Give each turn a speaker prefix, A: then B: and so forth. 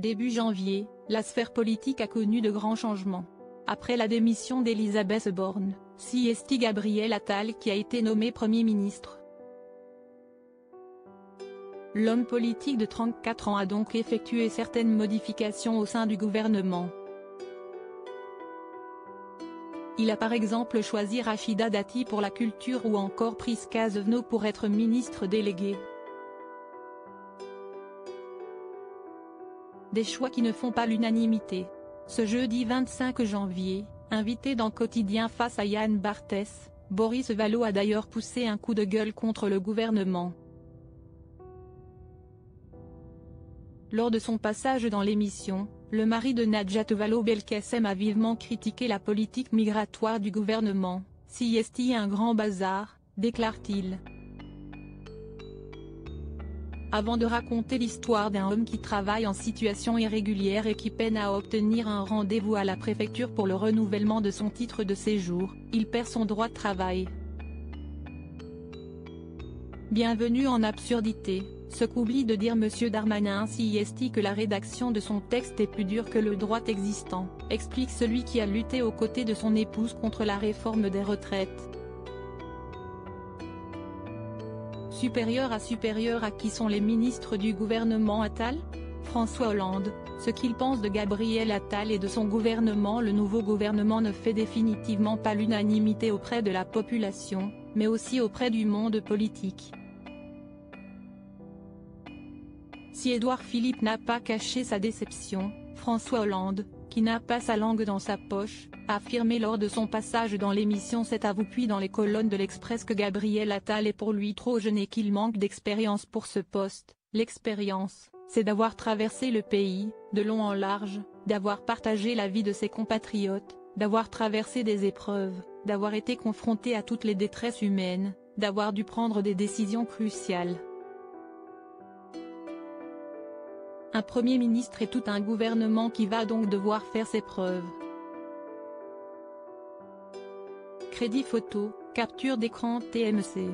A: Début janvier, la sphère politique a connu de grands changements. Après la démission d'Elisabeth Borne, c'est Gabriel Attal qui a été nommé Premier ministre. L'homme politique de 34 ans a donc effectué certaines modifications au sein du gouvernement. Il a par exemple choisi Rachida Dati pour la culture ou encore Priska Zevno pour être ministre délégué. Des choix qui ne font pas l'unanimité. Ce jeudi 25 janvier, invité dans Quotidien face à Yann Barthès, Boris Vallot a d'ailleurs poussé un coup de gueule contre le gouvernement. Lors de son passage dans l'émission, le mari de Nadjat Vallaud-Belkacem a vivement critiqué la politique migratoire du gouvernement, si est un grand bazar, déclare-t-il. Avant de raconter l'histoire d'un homme qui travaille en situation irrégulière et qui peine à obtenir un rendez-vous à la préfecture pour le renouvellement de son titre de séjour, il perd son droit de travail. Bienvenue en absurdité. Ce qu'oublie de dire M. Darmanin ainsi est que la rédaction de son texte est plus dure que le droit existant, explique celui qui a lutté aux côtés de son épouse contre la réforme des retraites. Supérieur à supérieur à qui sont les ministres du gouvernement Attal François Hollande, ce qu'il pense de Gabriel Attal et de son gouvernement Le nouveau gouvernement ne fait définitivement pas l'unanimité auprès de la population, mais aussi auprès du monde politique. Si Édouard Philippe n'a pas caché sa déception, François Hollande, qui n'a pas sa langue dans sa poche, affirmé lors de son passage dans l'émission C'est à vous puis dans les colonnes de l'Express que Gabriel Attal est pour lui trop jeune et qu'il manque d'expérience pour ce poste. L'expérience, c'est d'avoir traversé le pays, de long en large, d'avoir partagé la vie de ses compatriotes, d'avoir traversé des épreuves, d'avoir été confronté à toutes les détresses humaines, d'avoir dû prendre des décisions cruciales. Un Premier ministre et tout un gouvernement qui va donc devoir faire ses preuves. Crédit photo, capture d'écran TMC.